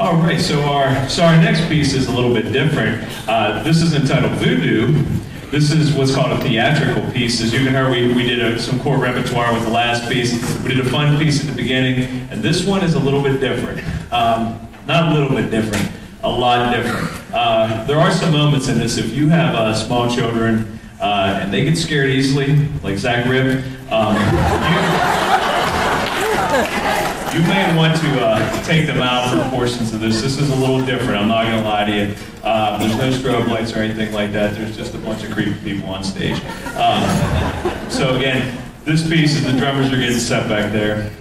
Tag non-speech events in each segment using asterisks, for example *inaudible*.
All right, so our so our next piece is a little bit different. Uh, this is entitled Voodoo. This is what's called a theatrical piece. As you can hear, we, we did a, some core repertoire with the last piece. We did a fun piece at the beginning, and this one is a little bit different. Um, not a little bit different, a lot different. Uh, there are some moments in this, if you have uh, small children uh, and they get scared easily, like Zach Rip, um, *laughs* you, may want to uh, take them out for portions of this. This is a little different, I'm not going to lie to you. Uh, there's no strobe lights or anything like that. There's just a bunch of creepy people on stage. Um, so again, this piece is the drummers are getting set back there.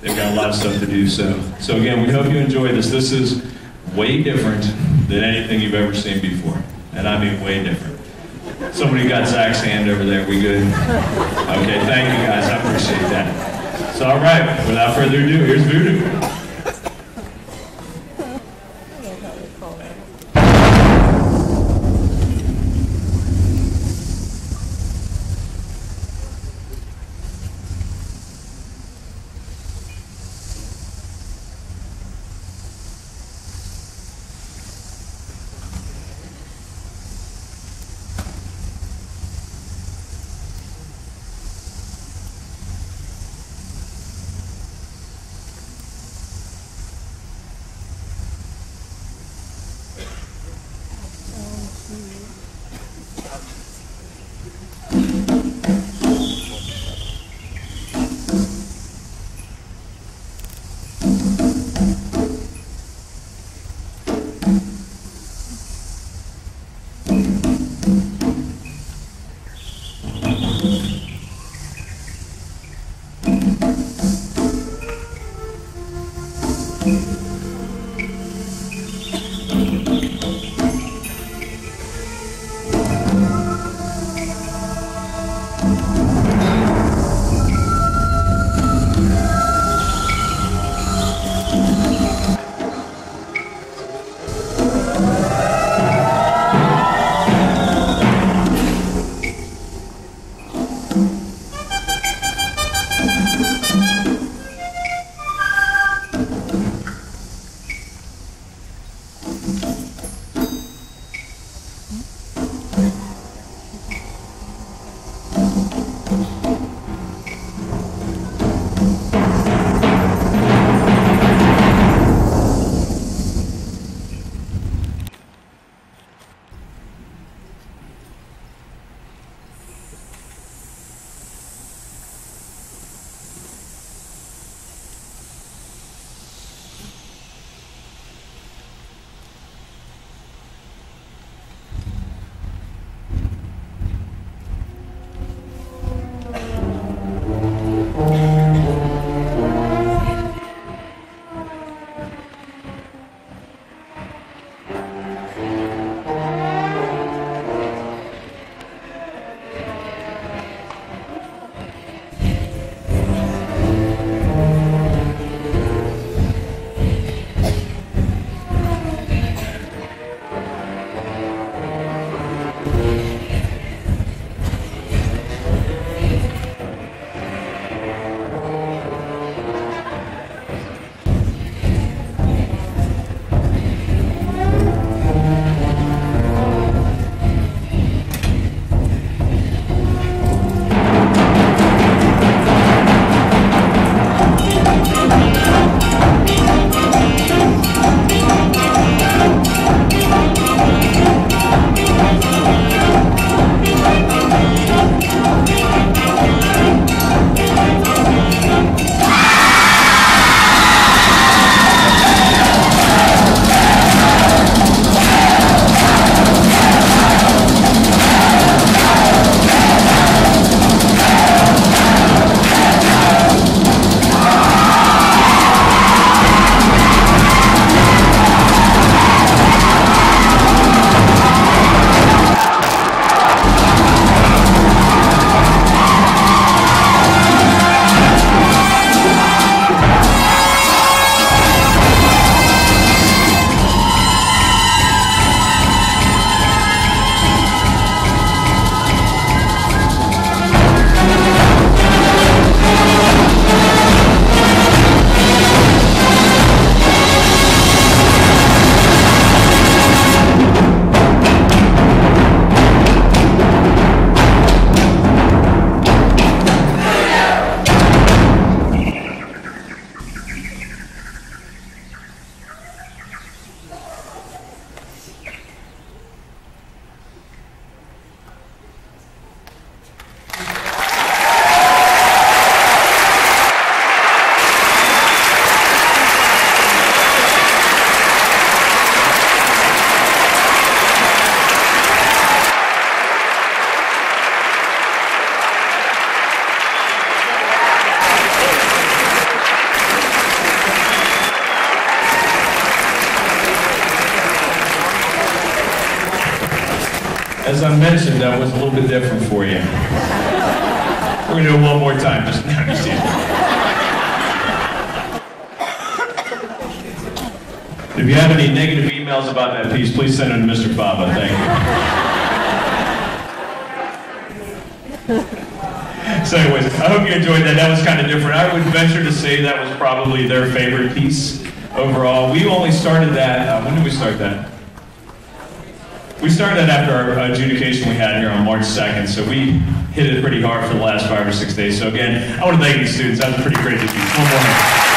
They've got a lot of stuff to do. So, so again, we hope you enjoy this. This is way different than anything you've ever seen before, and I mean way different. Somebody got Zach's hand over there. We good? Okay, thank you guys. I appreciate that. So, all right. Without further ado, here's Voodoo. As I mentioned, that was a little bit different for you. We're gonna do it one more time, just now. Just If you have any negative emails about that piece, please send them to Mr. Baba. Thank you. So anyways, I hope you enjoyed that. That was kind of different. I would venture to say that was probably their favorite piece overall. We only started that, uh, when did we start that? We started that after our adjudication we had here on March 2nd, so we hit it pretty hard for the last five or six days. So again, I want to thank these students. That was pretty crazy. One more.